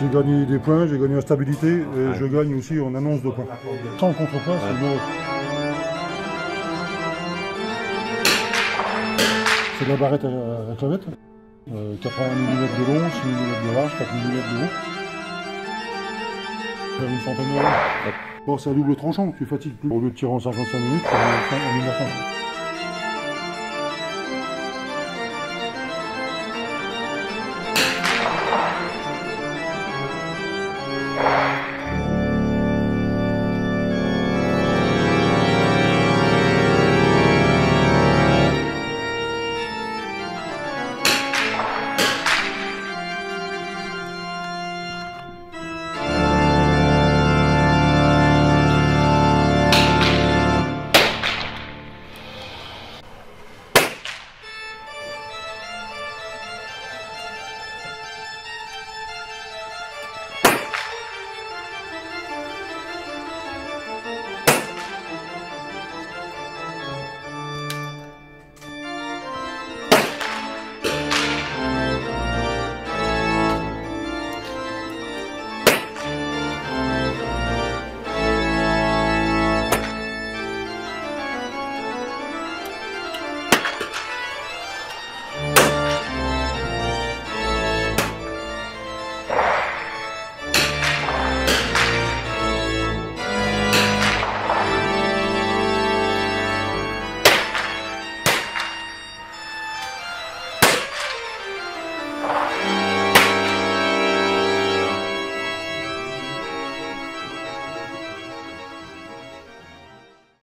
J'ai gagné des points, j'ai gagné en stabilité et je gagne aussi en annonce de points. Sans contrepoint, ouais. c'est C'est de la barrette à, à clavette, euh, 80 mm de long, 6 mm de large, 4 mm de haut. Faire une centaine d'euros. Bon, c'est à double tranchant, tu fatigues plus. Au lieu de tirer en 55 minutes, c'est en 1 minute